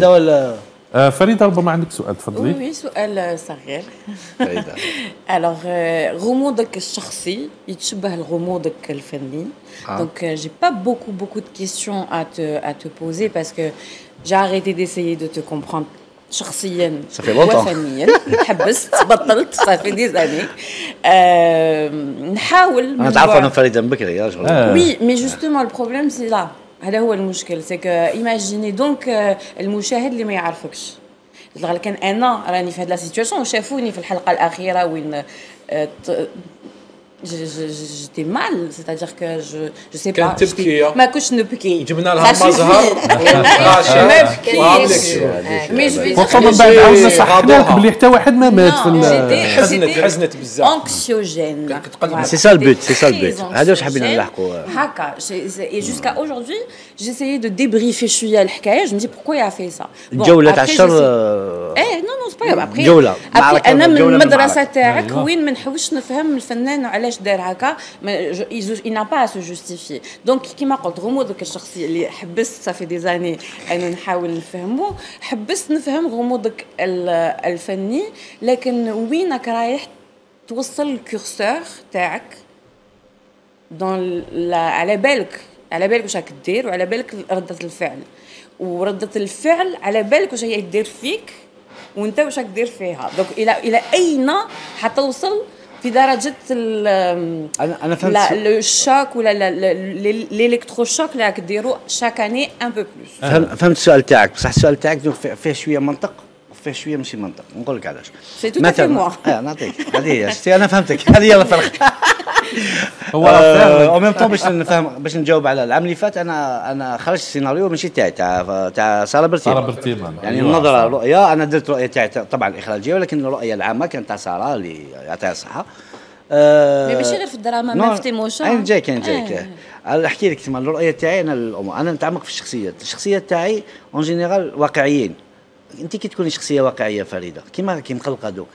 هذا ولا؟ آه فريدة ربما عندك سؤال تفضلي. oui سؤال صغير. فريدة. alors غموضك الشخصي يتشبه لغموضك الفني. donc j'ai pas beaucoup beaucoup de questions à te à te poser parce que j'ai arrêté d'essayer de te comprendre شخصيا وفنيا. حبست بطلت ça fait des années أه نحاول أنا تعرف أنا فريدة من بكري يا رجل oui مي جوستومون البروبليم سي لا هذا هو المشكل سي كو ايماجيني دونك المشاهد اللي ما يعرفكش. كان أنا راني في هذه لا سيتوياسيون وشافوني في الحلقة الأخيرة وين j'étais mal c'est-à-dire que je je sais pas ما كنتش نبكي جبنا لها مظهر مي جو في من بعد عاودنا صححنا بلي حتى واحد ما مات في حزنت حزنت بزاف انكسيوجين سي سا البوت سي سا البوت هذا واش حبينا نلحقوا هكا جوسكا اودجوردي جيسيي دو ديبريفي شوية الحكاية جو مي بوركوا يا في سا جوله تاع الشر سبا أبخي جولة. أنا من المدرسة تاعك وين ما نحوسش نفهم الفنان علاش دار هكا il n'a pas à se justifier. دونك كيما قلت غموضك الشخصي اللي حبست صافي دي زاني أنا نحاول نفهمه. حبست نفهم غموضك الفني لكن وينك رايح توصل ال curseur تاعك؟ donc على بالك على بالك واش راك دير وعلى بالك ردة الفعل. وردة الفعل على بالك واش هي دير فيك؟ وانت واش راك دير فيها؟ donc إلى إلى أين حتوصل في درجة ال أنا أنا فهمت choc ولا ال électrochoc اللي راك ديرو chaque année un peu plus فهمت السؤال تاعك. بصح السؤال تاعك فيه شوية منطق فيه شوية ماشي منطق. نقول لك علاش si tu مثلا moi آه نعطيك. هذه هي أنا فهمتك. هذه هي الفرق. هو au même temps باش نفهم باش نجاوب على العام اللي فات أنا أنا خرجت السيناريو ماشي تاعي تاع تاع سارة برتيما سارة برتيما يعني النظره الرؤية أنا درت رؤية تاعي طبعا إخراجية ولكن الرؤية العامة كانت تاع سارة اللي يعطيها الصحة. أه ماشي غير في الدراما ما في تيموشا أنا جايك أنا جايك آه. أحكي لك تما الرؤية تاعي أنا الأمور أنا نتعمق في الشخصيات. الشخصيات تاعي en général واقعيين. أنت كي تكوني شخصية واقعية فريدة كيما راكي مقلقه دوك؟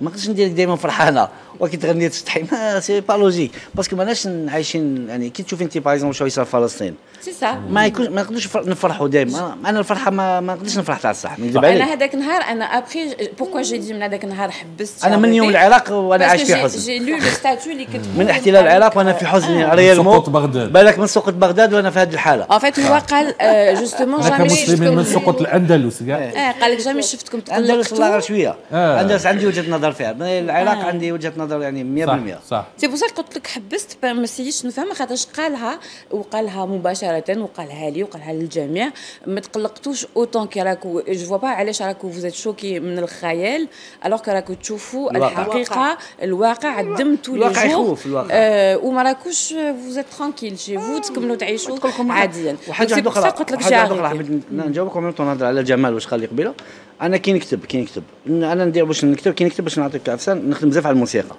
ما نقدرش نديرك دائما فرحانة. وكي تغني تستحي. mais c'est pas logique. parce que ماناش عايشين يعني كي تشوف انت par exemple شو يصير في فلسطين. سي سا ما يكون ما نقدرش نفرحوا دائما أنا الفرحة ما ما نقدرش نفرح تاع الصح عليك أنا هذاك النهار أنا après pourquoi j'ai dit من هذاك النهار حبست أنا من يوم العراق وأنا عايش في حزن. j'ai le le statut اللي كنت من احتلال العراق وأنا في حزن réellement. سقوط بغداد. بالك من سقوط بغداد وأنا في هذه الحالة. en fait هو قال justement jamais مسلمين من سقوط الأندلس آه. قال لك jamais شفتكم الأندلس والله غير شوية. الأندلس عندي وجهة نظر. فيها. العراق عندي وجهة نظر يعني 100% صح c'est pour ça قلت لك حبست ما سيتش نفهم خاطرش قالها وقالها مباشرة وقالها لي وقالها للجميع. ما تقلقتوش autant que راكو je vois pas علاش راكو vous êtes choqués من الخيال الوغ كي راكو تشوفوا الحقيقة الواقع. دم تو لي جور آه وما راكوش فوزيت ترانكيل شي فو تكملوا تعيشوا عاديا. وحاجه أخرى. قلت لك حاجة أخرى. نجاوبك على جمال واش قال لي قبيلة؟ أنا كي نكتب كي نكتب. أنا ندير باش نكتب كي نكتب باش نعطيك افسان نخدم بزاف على الموسيقى.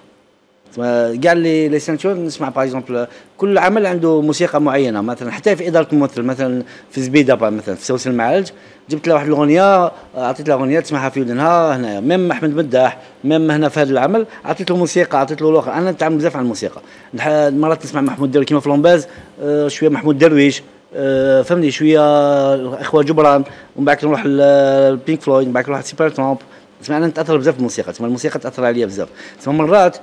كاع لي لي سانتور نسمع باغ اكزومبل كل عمل عنده موسيقى معينة مثلا حتى في إدارة الممثل مثلا في زبيدة مثلا في سوس المعالج جبت له واحد الأغنية عطيت له أغنية تسمعها في ودنها هنا même أحمد مداح même هنا في هذا العمل عطيت له موسيقى عطيت له الآخر أنا نتعامل بزاف على الموسيقى. مرات نسمع محمود درويش كيما في لومباز شوية محمود درويش فهمني شوية الاخوه جبران ومن بعد نروح ل Pink Floyd من بعد نروح ل Supertramp تسمع أنا نتاثر بزاف بالموسيقى. تسمع الموسيقى تأثر عليا بزاف. تسمع مرات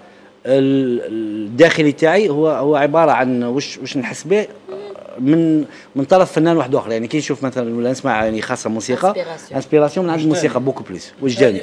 الداخلي تاعي هو هو عبارة عن وش وش نحس به من من طرف فنان واحد آخر. يعني كي نشوف مثلا ولا نسمع يعني خاصة موسيقى inspiration من عند الموسيقى beaucoup plus. وجداني.